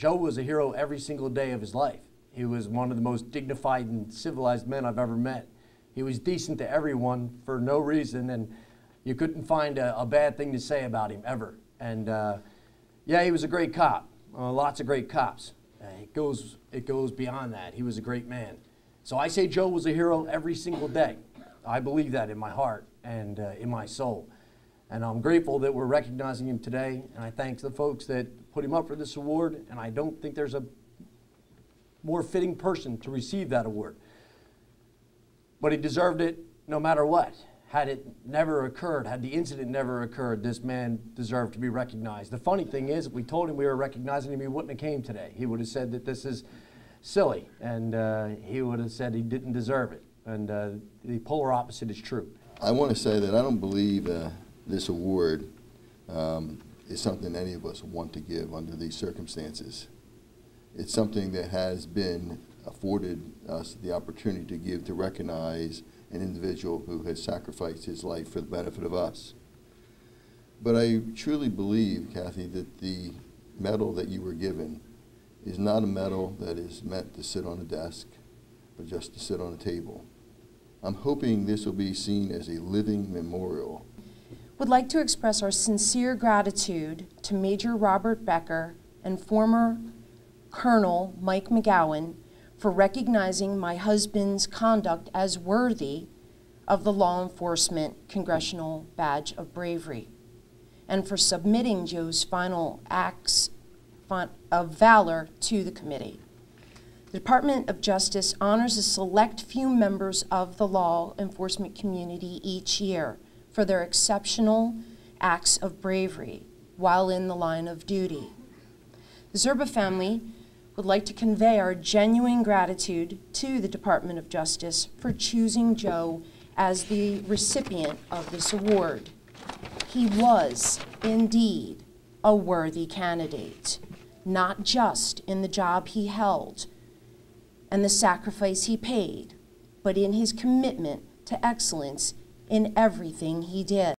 Joe was a hero every single day of his life. He was one of the most dignified and civilized men I've ever met. He was decent to everyone for no reason, and you couldn't find a, a bad thing to say about him ever. And uh, yeah, he was a great cop. Uh, lots of great cops. Uh, it goes it goes beyond that. He was a great man. So I say Joe was a hero every single day. I believe that in my heart and uh, in my soul. And I'm grateful that we're recognizing him today. And I thank the folks that put him up for this award. And I don't think there's a more fitting person to receive that award. But he deserved it no matter what. Had it never occurred, had the incident never occurred, this man deserved to be recognized. The funny thing is, if we told him we were recognizing him, he wouldn't have came today. He would have said that this is silly, and uh, he would have said he didn't deserve it. And uh, the polar opposite is true. I want to say that I don't believe uh, this award um, is something any of us want to give under these circumstances. It's something that has been afforded us the opportunity to give to recognize an individual who has sacrificed his life for the benefit of us. But I truly believe, Kathy, that the medal that you were given is not a medal that is meant to sit on a desk, but just to sit on a table. I'm hoping this will be seen as a living memorial. Would like to express our sincere gratitude to Major Robert Becker and former Colonel Mike McGowan for recognizing my husband's conduct as worthy of the Law Enforcement Congressional Badge of Bravery, and for submitting Joe's final acts of valor to the committee. The Department of Justice honors a select few members of the law enforcement community each year for their exceptional acts of bravery while in the line of duty. The Szczerba family would like to convey our genuine gratitude to the Department of Justice for choosing Joe as the recipient of this award. He was indeed a worthy candidate, not just in the job he held and the sacrifice he paid, but in his commitment to excellence in everything he did.